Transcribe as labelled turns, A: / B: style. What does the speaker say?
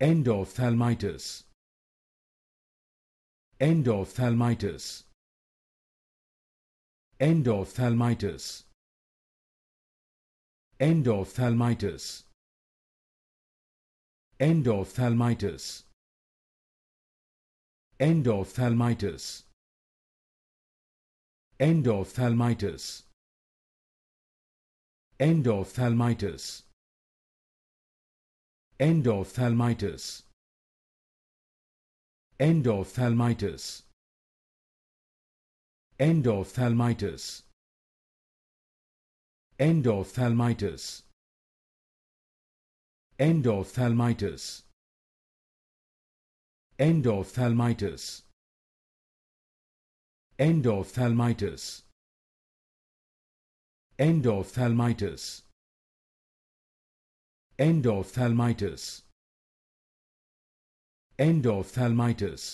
A: endophthalmitis endophthalmitis endophthalmitis endophthalmitis endophthalmitis endophthalmitis endophthalmitis endophthalmitis endophthalmitis endophthalmitis endophthalmitis endophthalmitis endophthalmitis endophthalmitis endophthalmitis endophthalmitis endophthalmitis endophthalmitis